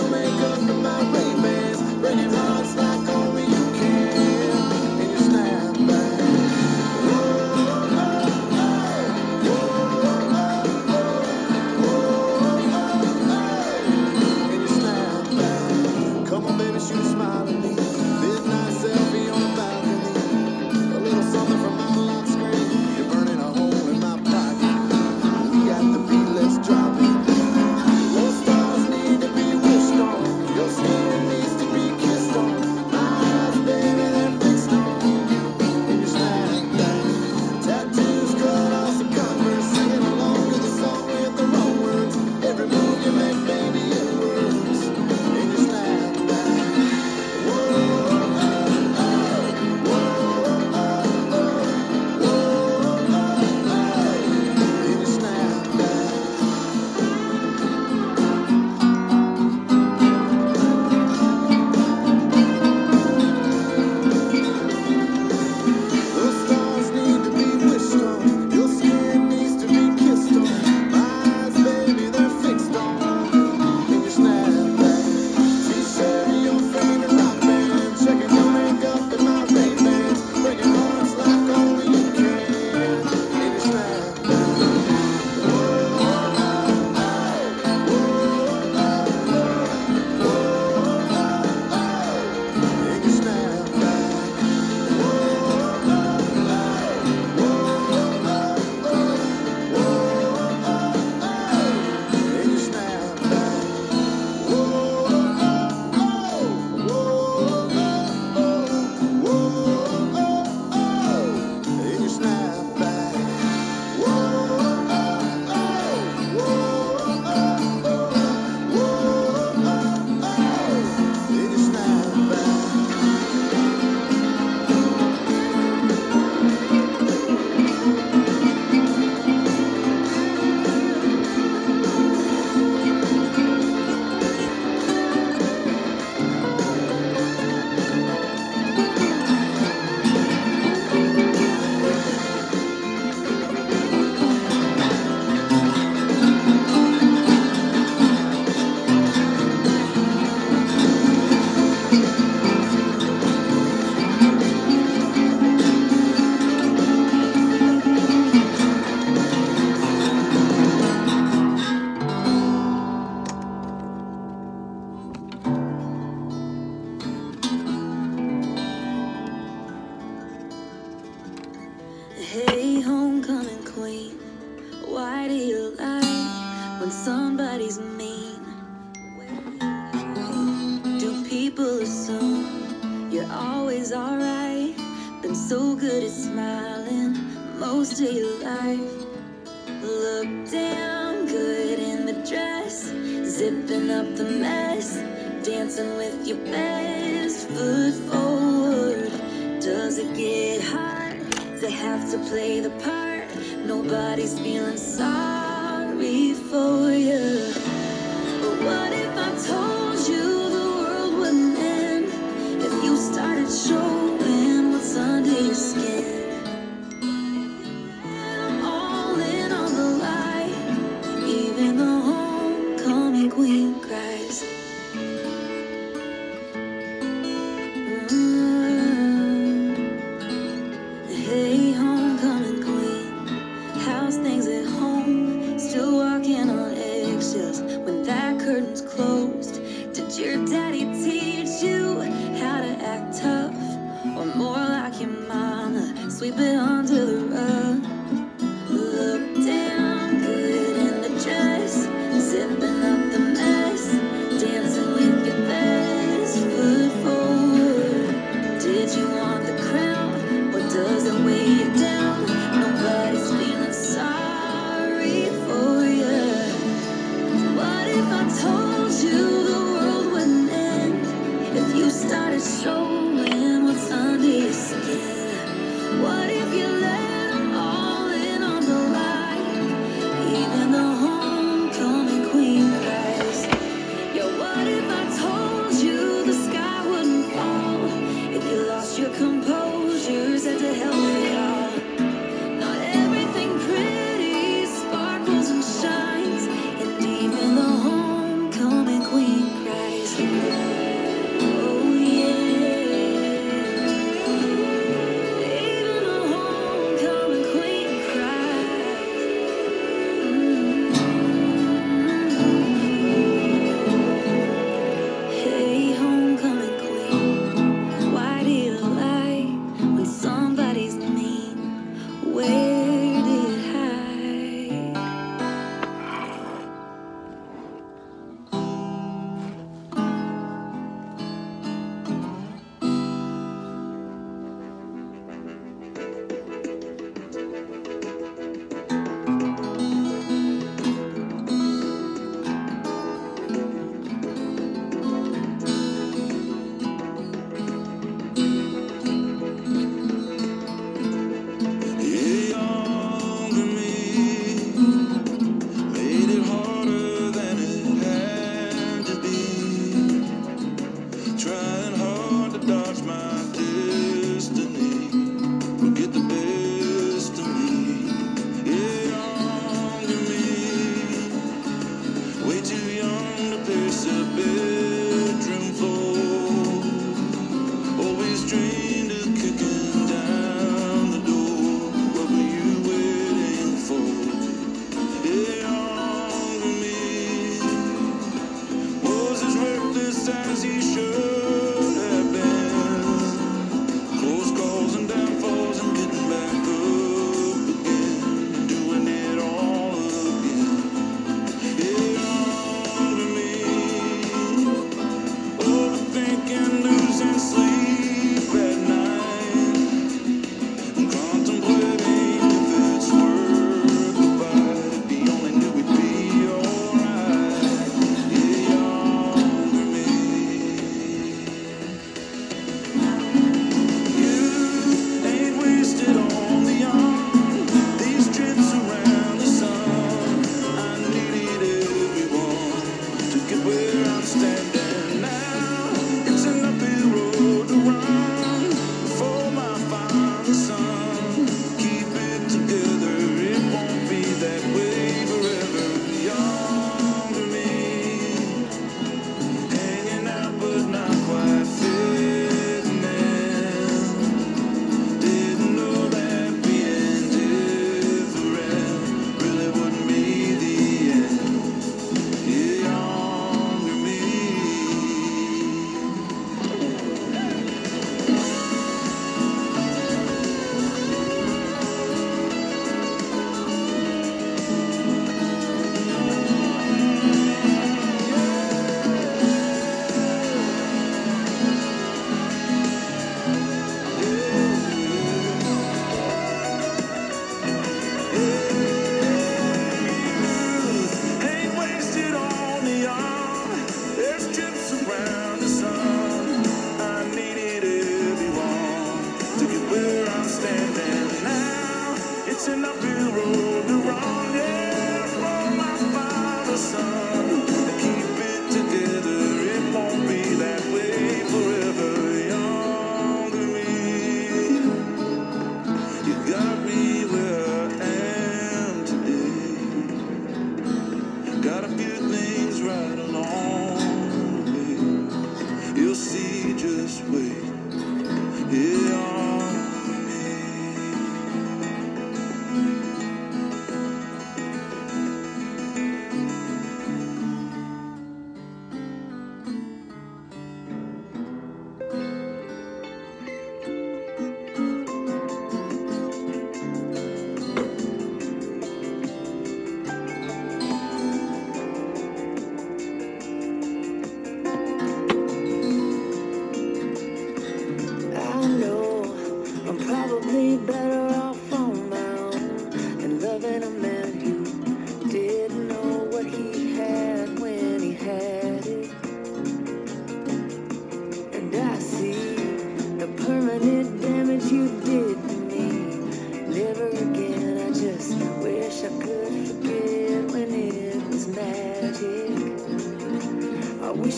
You make up for my payments, bringing home. so good at smiling most of your life. Look damn good in the dress, zipping up the mess, dancing with your best foot forward. Does it get hard to have to play the part? Nobody's feeling sorry for you. Queen cries. if I told you the world would end if you started showing?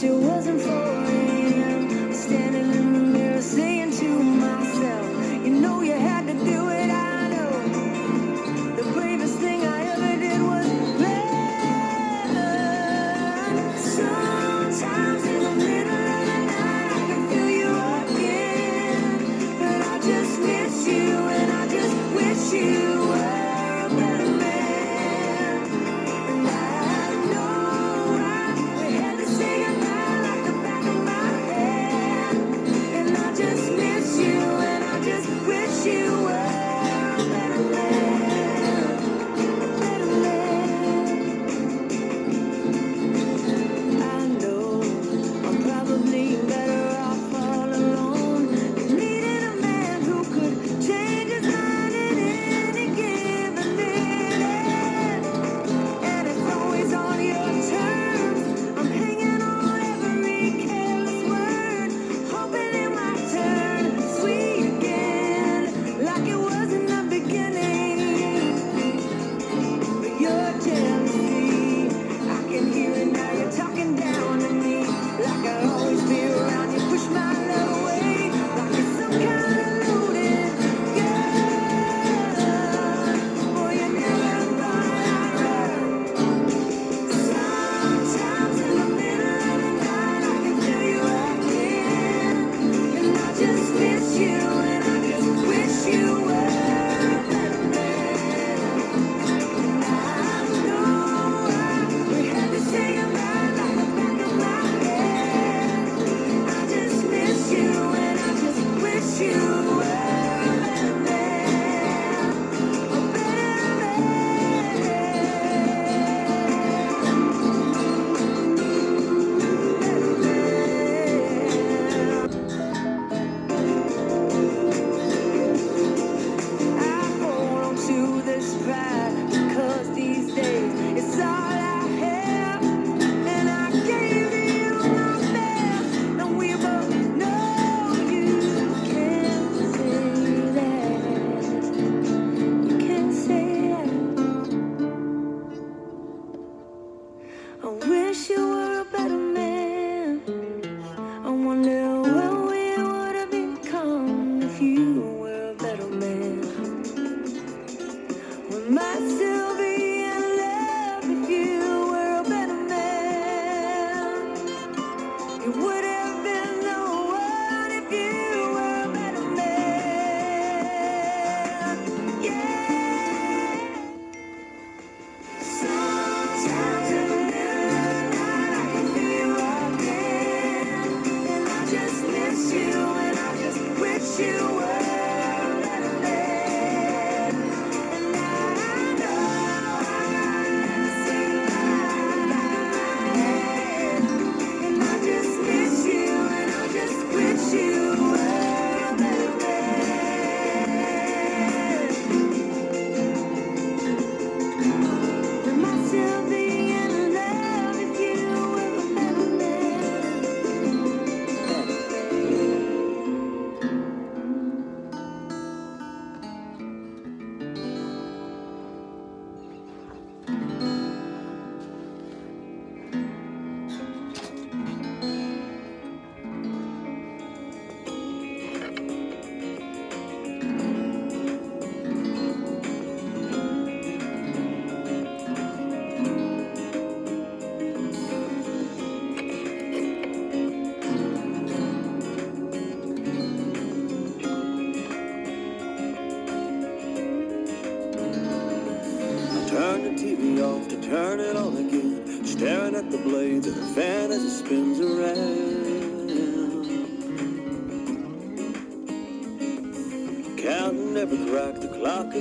It wasn't for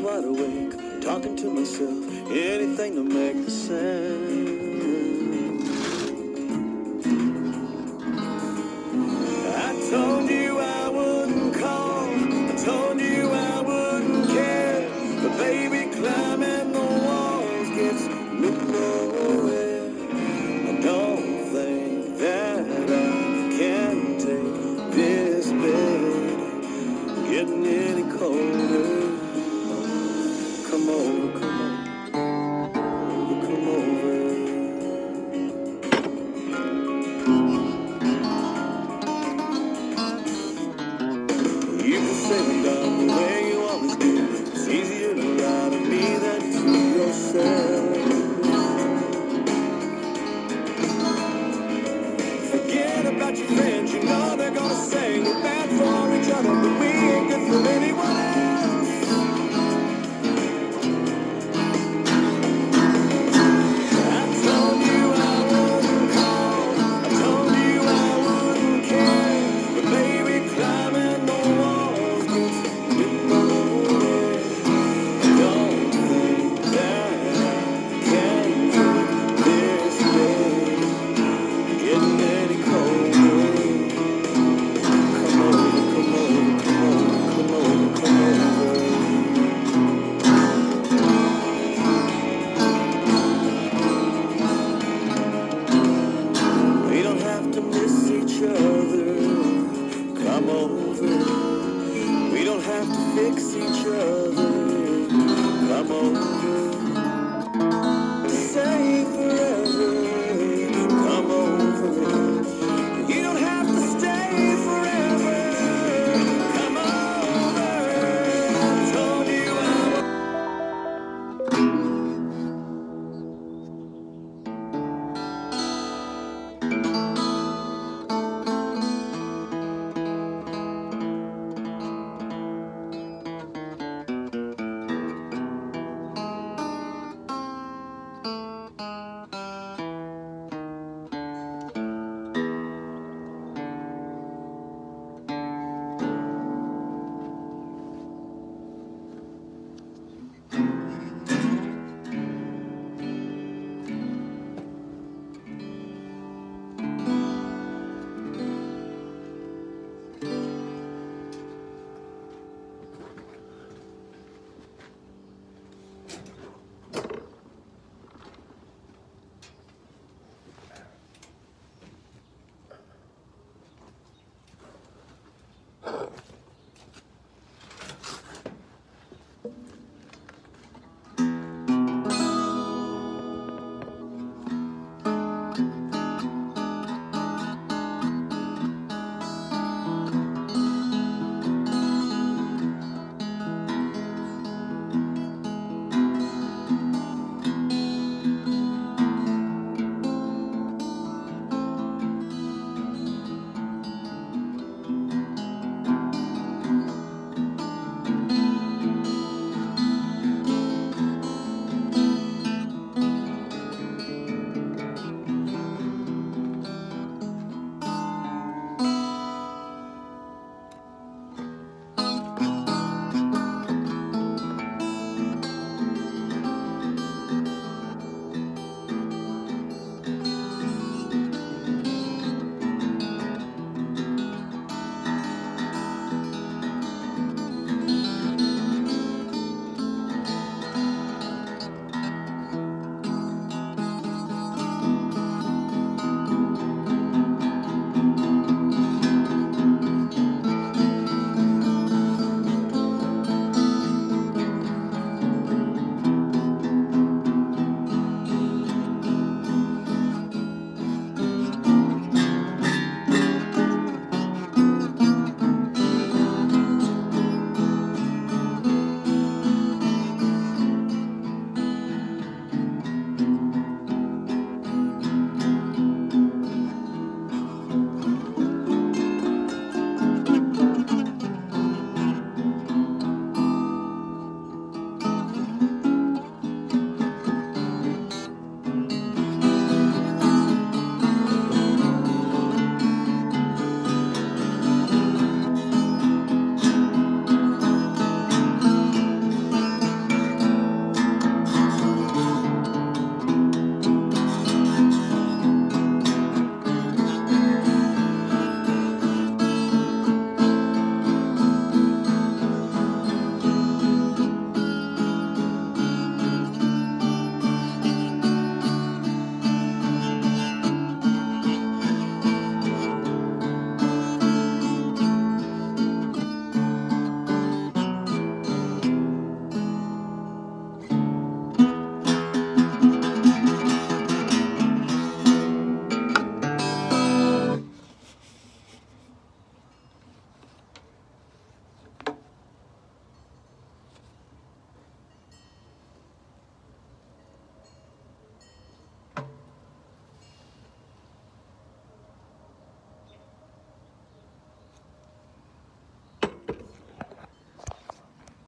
wide awake, talking to myself, anything to make a sound. I told you.